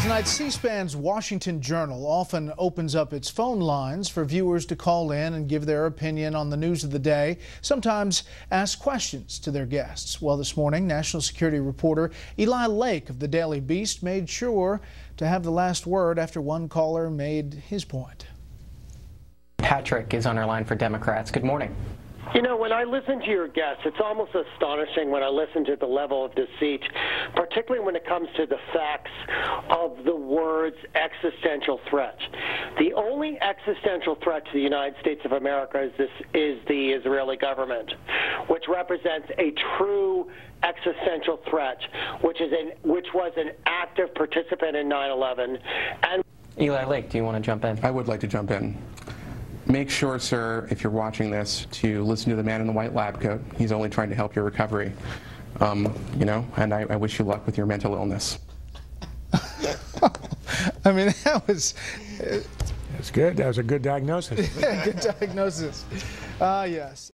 Tonight, C-SPAN's Washington Journal often opens up its phone lines for viewers to call in and give their opinion on the news of the day, sometimes ask questions to their guests. Well, this morning, national security reporter Eli Lake of the Daily Beast made sure to have the last word after one caller made his point. Patrick is on our line for Democrats. Good morning. You know, when I listen to your guests, it's almost astonishing when I listen to the level of deceit, particularly when it comes to the facts of the words existential threat. The only existential threat to the United States of America is this is the Israeli government, which represents a true existential threat, which is an which was an active participant in 9/11 and Eli Lake, do you want to jump in? I would like to jump in. Make sure, sir, if you're watching this, to listen to the man in the white lab coat. He's only trying to help your recovery. Um, you know, and I, I wish you luck with your mental illness. I mean, that was That's good. That was a good diagnosis. good diagnosis. Ah, yes.